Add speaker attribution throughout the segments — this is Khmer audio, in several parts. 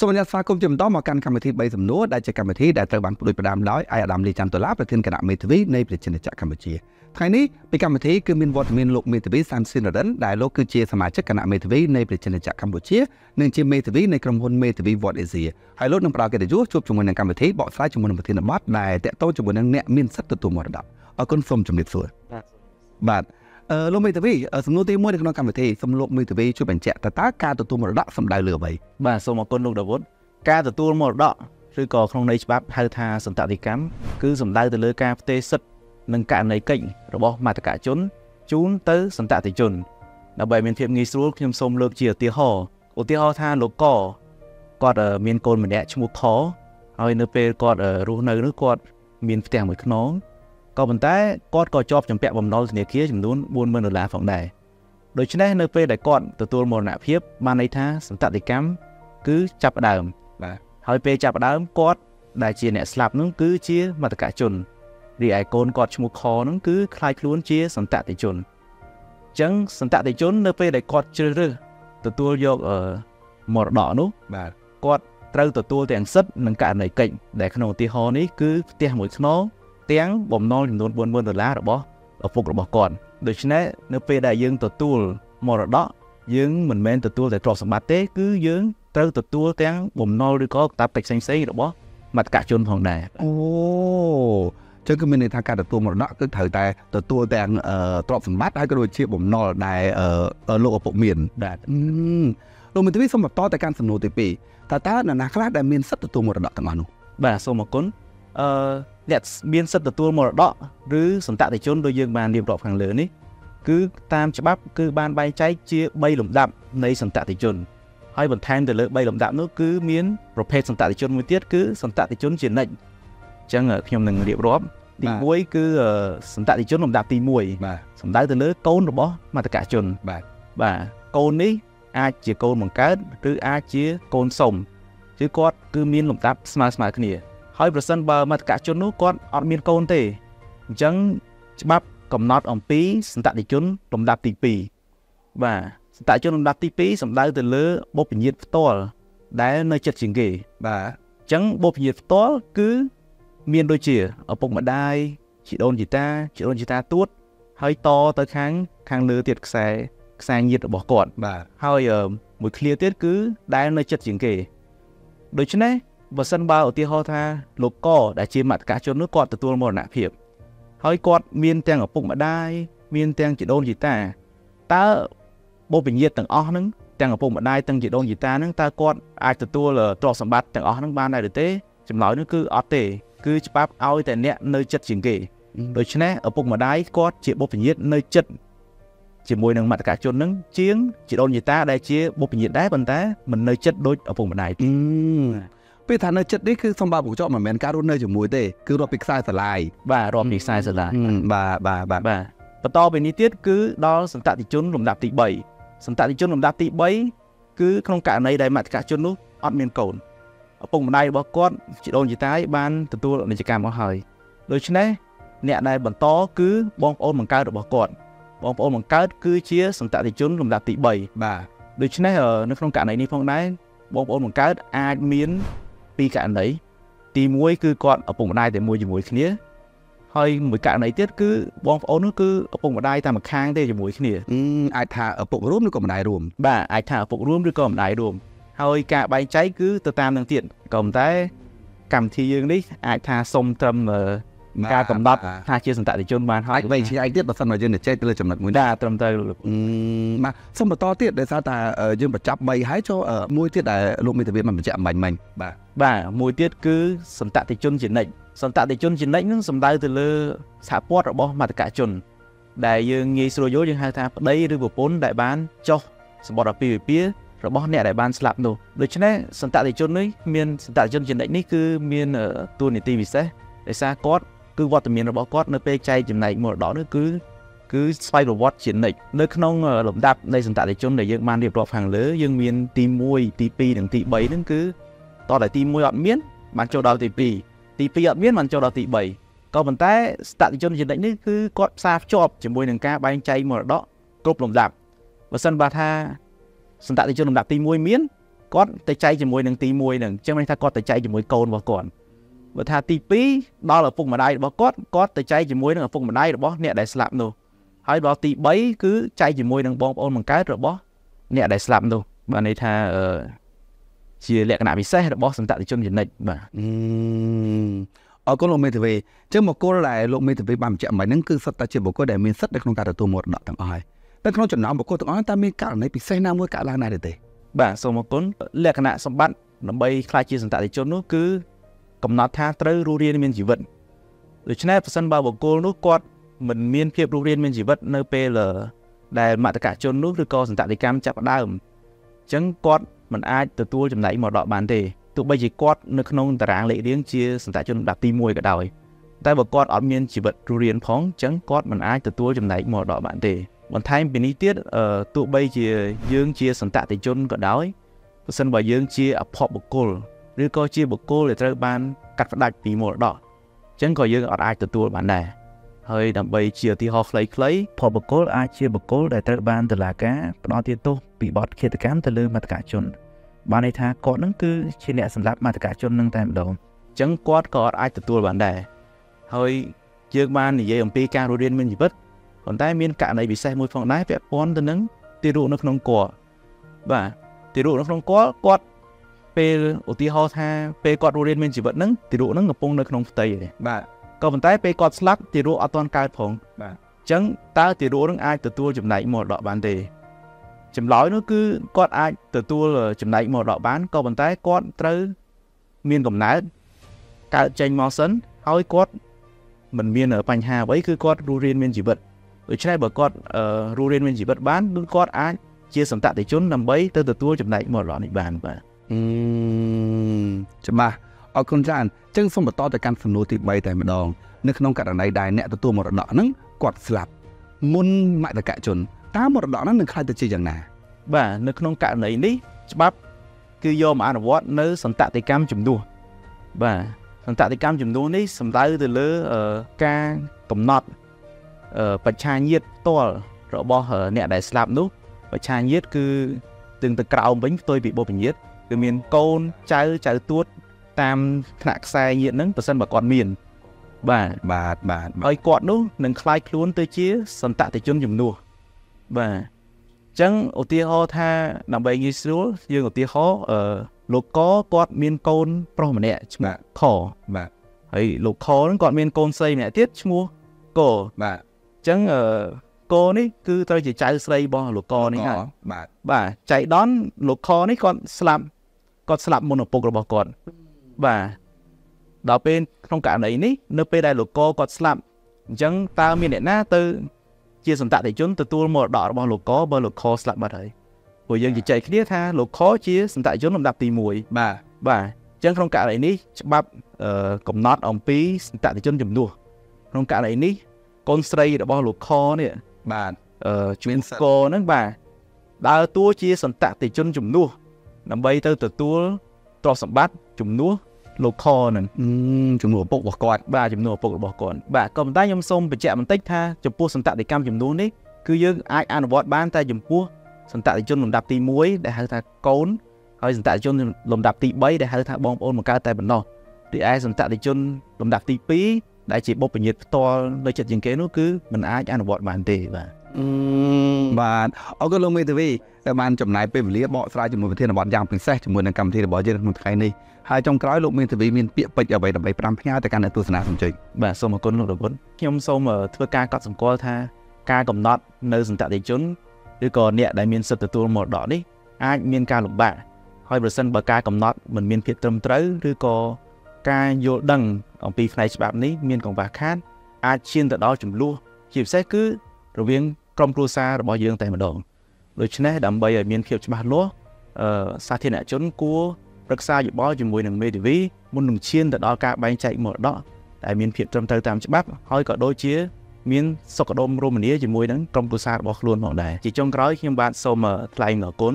Speaker 1: សូមអនុញ្ញាតស្វាគមន៍ជាបន្តមកកាន់កម្មវិធី3សំណួរដែលជាកម្មវិធីដែលត្រូវបានផ្ដួចផ្ដើមដោយអាយអាដាមលីចាន់ដុល្លារប្រធានគណៈមេធាវីនៃប្រជាជាតិកម្ពុជាថ្ងៃនេះពីកម្មវិធីគឺមានវត្តមានលោកមេធាវីសាមស៊ីនរិនដែលលោកគឺជាសមាជិកគណៈមេធាវីនៃប្រជាជាតិកម្ពុជានិងជាមេធាវីនៃក្រុមហ៊ុនមេធាវី What Asia ហើយលោកនឹងផ្ដល់កិត្តិយសជួបជាមួយនឹងកម្មវិធីបកស្រាយជាមួយនឹងប្រធានបទដែលតកតងជាមួយនឹងអ្នកមានសិទ្ធិទទួលមរតកអរគុណសូមជម្រាបសួរបាទអឺ លោកមេធាវីសំណួរទី1នៅក្នុងកម្មវិធីសំលោកមេធាវីជួយបញ្ជាក់តើតើការទទួលមរតកសំដៅលើអ្វី
Speaker 2: បាទសូមអរគុណលោកដាវុធការទទួលមរតកឬក៏ក្នុងន័យច្បាប់ហៅថាសន្តតិកម្មគឺសំដៅទៅលើការផ្ទេរសិទ្ធិនិងករណីកិច្ចរបស់មាតកជនជូនទៅសន្តតិជនដើម្បីមានភាពងាយស្រួលខ្ញុំសូមលើកជាឧទាហរណ៍ឧទាហរណ៍ថាលោកកគាត់មានកូនម្នាក់ឈ្មោះខហើយនៅពេលគាត់រស់នៅនោះគាត់មានផ្ទះមួយខ្នង ក៏ប៉ុន្តែគាត់ក៏ជាប់ចម្ពាក់បំណុលធនាគារចំនួន40000ដុល្លារផងដែរដូច្នេះនៅពេលដែលគាត់ទទួលមរណភាពបានន័យថាសន្តតិកម្មគឺចាប់ផ្ដើមបាទហើយពេលចាប់ផ្ដើមគាត់ដែលជាអ្នកស្លាប់នោះគឺជាមតកជនរីឯកូនគាត់ឈ្មោះខនោះគឺคล้ายខ្លួនជាសន្តតិជនអញ្ចឹងសន្តតិជននៅពេលដែលគាត់ជ្រើសរើសទទួលយកមរតកនោះបាទគាត់ត្រូវទទួលទាំងសិទ្ធិនិងករណីកិច្ចដែលក្នុងឧទាហរណ៍នេះគឺផ្ទះមួយខ្នង ទាំងបំណុលចំនួន40000ដុល្លាររបស់ឪពុករបស់គាត់ដូច្នេះនៅពេលដែលយើងទទួលមរតកយើងមិនមែនទទួលតែទ្រព្យសម្បត្តិទេ គឺយើងត្រូវទទួលទាំងបំណុលឬក៏កាតព្វកិច្ចផ្សេងៗរបស់មត្តកជនផងដែរ
Speaker 1: អូចឹងគឺមានន័យថាការទទួលមរតកគឺត្រូវតែទទួលទាំងទ្រព្យសម្បត្តិហើយក៏ដូចជាបំណុលដែលលោកឪពុកមានបាទលោកមេធាវីសូមបន្តទៅកាន់សំណួរទី2តើតើនរណាខ្លះដែលមានសិទ្ធិទទួលមរតកទាំងអស់នោះ
Speaker 2: បាទសូមអរគុណ អឺអ្នកមានសិទ្ធិទទួលមរតកឬសន្តតិជនដោយយើងបានរៀបរាប់ខាងលើនេះគឺតាមច្បាប់គឺបានបែងចែកជា3លំដាប់នៃសន្តតិជនហើយបន្ថែមទៅលើ3លំដាប់នោះគឺមានប្រភេទសន្តតិជនមួយទៀតគឺសន្តតិជនជានិច្ចអញ្ចឹងខ្ញុំនឹងរៀបរាប់ទី1គឺសន្តតិជនលំដាប់ទី1បាទសំដៅទៅលើកូនរបស់មតកជនបាទបាទកូននេះអាចជាកូនបង្កើតឬអាចជាកូនសុំគឺគាត់គឺមានលំដាប់ស្មើស្មើគ្នា ហើយប្រសិនបើមតកជននោះគាត់អត់មានកូនទេអញ្ចឹងច្បាប់កំណត់អំពីសន្តតិជនលំដាប់ទី2បាទសន្តតិជនលំដាប់ទី2សំដៅទៅលើបុព្វញាតិផ្ទាល់ដែលនៅចិត្តជាងគេបាទអញ្ចឹងបុព្វញាតិផ្ទាល់គឺមានដូចជាឪពុកម្ដាយជីដូនជីតាជីដូនជីតាទួតហើយតទៅខាងខាងលើទៀតខ្សែខ្សែញាតិរបស់គាត់បាទហើយមួយឃ្លាទៀតគឺដែលនៅចិត្តជាងគេដូច្នេះ បើសិនបើឧទាហរណ៍ថាលោកកដែលជាមតកជននោះគាត់ទទួលមរណភាពហើយគាត់មានទាំងឪពុកម្ដាយមានទាំងជីដូនជីតាតើបុព្វញាតិទាំងអស់ហ្នឹងទាំងឪពុកម្ដាយទាំងជីដូនជីតាហ្នឹងតើគាត់អាចទទួលទ្រព្យសម្បត្តិទាំងអស់ហ្នឹងបានដែរឬទេចម្លើយនោះគឺអត់ទេ គឺច្បាប់ឲ្យតែអ្នកនៅចិត្តជាងគេដូច្នេះឪពុកម្ដាយគាត់ជាបុព្វញាតិនៅចិត្តជាមួយនឹងមតកជននឹងជាងជីដូនជីតាដែលជាបុព្វញាតិដែរប៉ុន្តែមិននៅចិត្តដូចឪពុកម្ដាយ
Speaker 1: ពេលថានៅចិត្តនេះគឺសំបើបុកចកមិនមែនការរស់នៅជាមួយទេគឺរាប់ពីខ្សែស្រឡាយ
Speaker 2: បាទរាប់ពីខ្សែស្រឡាយ
Speaker 1: បាទបាទបាទ
Speaker 2: បាទបន្តពីនេះទៀតគឺដល់សន្តតិជនលំដាប់ទី3សន្តតិជនលំដាប់ទី3គឺក្នុងករណីដែលមតកជននោះអត់មានកូនឪពុកម្ដាយរបស់គាត់ជីដូនជីតាយបានទទួលអនិច្ចកម្មមកហើយដូច្នេះអ្នកដែលបន្តគឺបងប្អូនបង្កើតរបស់គាត់បងប្អូនបង្កើតគឺជាសន្តតិជនលំដាប់ទី3បាទដូច្នេះនៅក្នុងករណីនេះផងដែរបងប្អូនបង្កើតអាចមាន ពីរករណីទី1គឺគាត់ឪពុកម្ដាយតែមួយជាមួយគ្នាហើយមួយករណីទៀតគឺបងប្អូននោះគឺឪពុកម្ដាយតែម្ខាងទេជាមួយគ្នា
Speaker 1: អាចថាឪពុករួមឬក៏ម្ដាយរួម
Speaker 2: បាទអាចថាឪពុករួមឬក៏ម្ដាយរួមហើយការបែងចែកគឺទៅតាមនឹងទៀតក៏ប៉ុន្តែកម្មវិធីយើងនេះអាចថាសុំត្រឹម ការកំណត់ថាជាសន្តតិជនបានហើយ
Speaker 1: វិញឆ្ងាយទៀតបើសិនមកយើងទៅចែកទៅលើចំណុចមួយ
Speaker 2: នេះត្រឹមត្រូវ
Speaker 1: បាទសុំបន្តទៀតដោយសារតែយើងបញ្ចប់3ហើយចូលមួយទៀតដែលលោកមេធាវីបានបញ្ជាក់អំបញ្ញមិញ
Speaker 2: បាទបាទមួយទៀតគឺសន្តតិជនជានិច្ចសន្តតិជនជានិច្ចនឹងសំដៅទៅលើសហព័ន្ធរបស់មតកជន ដែលយើងងាយស្រួលយល់យើងហៅថាប្តីឬប្រពន្ធដែលបានចុះសម្បត្តិអាពាហ៍ពិពាហ៍របស់អ្នកដែលបានស្លាប់នោះដូច្នេះសន្តតិជននេះមានសន្តតិជនជានិច្ចនេះគឺមានតួនាទីពិសេសដោយសារគាត់ គឺវត្តមានរបស់គាត់នៅពេលចែកចំណែកមរតកនោះគឺគឺស្វ័យប្រវត្តិជានិច្ចនៅក្នុងលំដាប់នៃសន្តតិជនដែលយើងបានរៀបរាប់ខាងលើយើងមានទី1ទី2និងទី3ហ្នឹងគឺតតែទី1អត់មានបានចូលដល់ទី2ទី2អត់មានបានចូលដល់ទី3ក៏ប៉ុន្តែសតតិជនជានិច្ចនេះគឺគាត់ផ្សារភ្ជាប់ជាមួយនឹងការបែងចែកមរតកគ្រប់លំដាប់បើសិនបើថាសន្តតិជនលំដាប់ទី1មានគាត់ទៅចែកជាមួយនឹងទី1ហ្នឹងអញ្ចឹងមានថាគាត់ទៅចែកជាមួយកូនរបស់គាត់ បើថាទី2ដល់ឪពុកម្ដាយរបស់គាត់គាត់ទៅចែកជាមួយនឹងឪពុកម្ដាយរបស់អ្នកដែលស្លាប់នោះហើយដល់ទី3គឺចែកជាមួយនឹងបងប្អូនបង្កើតរបស់អ្នកដែលស្លាប់នោះបាទន័យថាអឺជាលក្ខណៈពិសេសរបស់សន្តតិជនជានិច្ចបាទ
Speaker 1: អឺអរគុណលោកមេធាវីអញ្ចឹងមកគោលដែលលោកមេធាវីបានបញ្ជាក់មិញហ្នឹងគឺសុទ្ធតែជាបុគ្គលដែលមានសិទ្ធិនៅក្នុងការទទួលមរតកទាំងអស់ហើយតែក្នុងចំណោមបុគ្គលទាំងអស់តើមានករណីពិសេសណាមួយកើតឡើងដែរឬទេ
Speaker 2: បាទសូមអរគុណលក្ខណៈសម្បត្តិដើម្បីខ្លាចជាសន្តតិជននោះគឺ កំណត់ថាត្រូវរស់រានមានជីវិតដូច្នេះប្រសិនបើបុគ្គលនោះគាត់មិនមានភាពរស់រានមានជីវិតនៅពេលដែលមតកជននោះឬក៏សន្តតិកម្មចាប់ផ្ដើមអញ្ចឹងគាត់មិនអាចទទួលចំណែកមរតកបានទេទោះបីជាគាត់នៅក្នុងតារាងលេខរៀងជាសន្តជនលំដាប់ទី1ក៏ដោយតែបើគាត់អត់មានជីវិតរស់រានផងអញ្ចឹងគាត់មិនអាចទទួលចំណែកមរតកបានទេបន្ថែមពីនេះទៀតអឺទោះបីជាយើងជាសន្តតិជនក៏ដោយប្រសិនបើយើងជាអភ័ព្វបុគ្គល ឬក៏ជាបុគ្គលដែលត្រូវបានកាត់ផ្ដាច់ពីមរតកអញ្ចឹងក៏យើងអត់អាចទទួលបានដែរហើយដើម្បីជាឧទាហរណ៍ខ្លីៗភ័ព្វបុគ្គលអាចជាបុគ្គលដែលត្រូវបានតុលាការផ្តន្ទាទោសពីបទឃាតកម្មទៅលើមតកជន បានន័យថាគាត់នឹងគឺជាអ្នកសម្លាប់មតកជននឹងតែម្ដងអញ្ចឹងគាត់ក៏អត់អាចទទួលបានដែរហើយយើងបាននិយាយអំពីការរស់រានមានជីវិតប៉ុន្តែមានករណីពិសេសមួយផងដែរពាក់ព័ន្ធទៅនឹងទីរូបនៅក្នុងគល់បាទទីរូបនៅក្នុងគល់គាត់ ពេលឧទាហរណ៍ថាពេលគាត់រស់រានមានជីវិតហ្នឹងទីរូបហ្នឹងកំពុងនៅក្នុងផ្ទៃទេ
Speaker 1: បាទ
Speaker 2: ក៏ប៉ុន្តែពេលគាត់ស្លាប់ទីរូបអត់ទាន់កើតផង
Speaker 1: បាទ
Speaker 2: អញ្ចឹងតើទីរូបនឹងអាចទទួលចំណែកមរតកបានទេចម្លើយនោះគឺគាត់អាចទទួលចំណែកមរតកបានក៏ប៉ុន្តែគាត់ត្រូវមានកំណើតកើតចេញមកសិនហើយគាត់មិនមានបញ្ហាអ្វីគឺគាត់រស់រានមានជីវិតដូច្នេះបើគាត់អឺរស់រានមានជីវិតបានគឺគាត់អាចជាសន្តតិជនដើម្បីទៅទទួលចំណែកមរតកនេះបានបាទ
Speaker 1: អឺច្បាស់អរគុណច្រើនអញ្ចឹងសូមបន្តទៅកាន់សំណួរទី3តែម្ដងនៅក្នុងករណីដែលអ្នកទទួលមរតកហ្នឹងគាត់ស្លាប់មុនមតកជនតើមរតកហ្នឹងនឹងខ្លាចទៅជាយ៉ាងណា
Speaker 2: បាទនៅក្នុងករណីនេះច្បាប់គឺយកមកអនុវត្តនៅសន្តតិកម្មជំនួសបាទសន្តតិកម្មជំនួសនេះសំដៅទៅលើអឺការកំណត់អឺបច្ឆាញាតផ្ទាល់របស់អឺអ្នកដែលស្លាប់នោះបច្ឆាញាតគឺទឹងទៅក្រោមវិញផ្ទុយពីបុព្វញាត គឺមានកូនចៅចៅទួតតាមថ្នាក់ខ្សែញាតហ្នឹងប្រសិនបើគាត់មានបាទ
Speaker 1: បាទបាទបាទ
Speaker 2: ហើយគាត់នោះនឹងคล้ายខ្លួនទៅជាសន្តតិជនជំនួសបាទអញ្ចឹងឧទាហរណ៍ថាដើម្បីងាយស្រួលយើងឧទាហរណ៍អឺលោកកគាត់មានកូនប្រុសម្នាក់ឈ្មោះខ
Speaker 1: បាទ
Speaker 2: ហើយលោកខហ្នឹងគាត់មានកូនស្រីម្នាក់ទៀតឈ្មោះកអ
Speaker 1: បាទ
Speaker 2: ញ្ចឹងអឺកនេះគឺត្រូវជាចៅស្រីរបស់លោកកនេះហើយ
Speaker 1: បាទ
Speaker 2: បាទចៃដនលោកខនេះគាត់ស្លាប់ គាត់ស្លាប់មុនឪពុករបស់គាត់បាទដល់ពេលក្នុងករណីនេះនៅពេលដែលលោកកគាត់ស្លាប់អញ្ចឹងតើមានអ្នកណាទៅ ជាសន្តតិជនទទួលមរតករបស់លោកកបើលោកខស្លាប់បាត់ហើយព្រោះយើងជជែកគ្នាថាលោកខជាសន្តតិជនលំដាប់ទី1
Speaker 1: បាទ
Speaker 2: បាទអញ្ចឹងក្នុងករណីនេះច្បាប់អឺកំណត់អំពីសន្តតិជនជំនួសក្នុងករណីនេះកូនស្រីរបស់លោកខនេះ
Speaker 1: បាទ
Speaker 2: អឺជួ
Speaker 1: មាន
Speaker 2: ន
Speaker 1: សិទ្ធិ
Speaker 2: កហ្នឹងបាទដើរតួជាសន្តតិជនជំនួស ដើម្បីទៅទទួលទ្រព្យសម្បត្តិជំនួសលោកខហ្នឹង
Speaker 1: អឺជំនួសឪពុករបស់គាត់
Speaker 2: បាទជំនួសឪពុករបស់គាត់បាទក៏ប៉ុន្តែខ្ញុំសូមបញ្ជាក់បន្តិចថាចំពោះសន្តតិកម្មជំនួសនេះគឺយើងអាចអនុវត្តបានតែចំពោះសន្តតិជនលំដាប់ទី1ដែលហៅថាកូនហើយសន្តតិជនលំដាប់ទី3ដែលហៅថាបងប្អូនបង្កើតតែប៉ុណ្ណោះរីឯសន្តតិជនលំដាប់ទី2ដែលជាបុព្វញាតផ្ទាល់នៅចិត្តជាងគេនោះគឺมันអាចអនុវត្តបានទេបាទ
Speaker 1: អឺ បាទអរគុណលោកមេធាវីដែលបានចំណាយពេលវេលាបកស្រាយជាមួយប្រធានបទយ៉ាងពិសេសជាមួយនឹងកម្មវិធីរបស់យើងក្នុងថ្ងៃនេះហើយចុងក្រោយលោកមេធាវីមានពាក្យពេចន៍អ្វីដើម្បីប្រាំផ្ញើទៅកាន់អ្នកទស្សនាសំជិញ
Speaker 2: បាទសូមអរគុណលោករវុនខ្ញុំសូមអឺធ្វើការកត់សម្គាល់ថាការកំណត់នៅសន្តតិជនឬក៏អ្នកដែលមានសិទ្ធិទទួលមរតកនេះអាចមានការលំបាកហើយប្រសិនបើការកំណត់មិនមានភាពត្រឹមត្រូវឬក៏ការយល់ដឹងអំពីផ្នែកច្បាប់នេះមានកង្វះខាតអាចឈានទៅដល់ចំនួនជាពិសេសគឺ រវាងក្រុមគ្រួសាររបស់យើងតែម្ដងដូច្នេះដើម្បីឲ្យមានភាពច្បាស់លាស់អឺសាធារណជនគួរប្រឹក្សាយោបល់ជាមួយនឹងមេធាវីមុននឹងឈានទៅដល់ការបែងចែកមរតកដែលមានភាពត្រឹមត្រូវតាមច្បាប់ហើយក៏ដូចជាមានសុខដុមរមនាជាមួយនឹងក្រុមគ្រួសាររបស់ខ្លួនផងដែរជាចុងក្រោយខ្ញុំបាទសូមអឺថ្លែងអរគុណ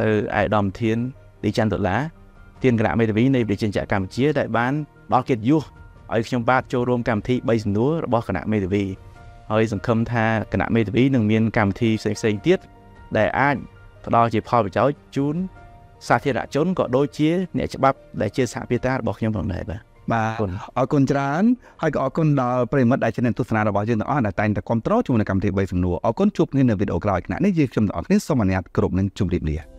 Speaker 2: ទៅឯកឧត្តមធានឌីច័ន្ទដុល្លារធានគណៈមេធាវីនៃប្រជាជាតិកម្ពុជាដែលបានដល់កិត្តិយសឲ្យខ្ញុំបាទចូលរួមកម្មវិធី3សំណួររបស់គណៈមេធាវី ហើយសង្ឃឹមថាគណៈមេធាវីនឹងមានកម្មវិធីផ្សេងៗទៀតដែលអាចផ្ដល់ជាផលប្រយោជន៍ជូនសាធារណជនក៏ដូចជាអ្នកច្បាប់ដែលជាសហភាតារបស់ខ្ញុំផងដែរបាទ
Speaker 1: បាទ
Speaker 2: គុណ
Speaker 1: អរគុណច្រើនហើយក៏អរគុណដល់ប្រិយមិត្តដែលជាអ្នកទស្សនារបស់យើងទាំងអស់ដែលតែងតែគ្រប់គ្រងជាមួយនឹងកម្មវិធី3សំណួរអរគុណជួបគ្នានៅវីដេអូក្រោយគណៈនេះយើងខ្ញុំទាំងអស់គ្នាសូមអនុញ្ញាតគ្រប់នឹងជម្រាបលា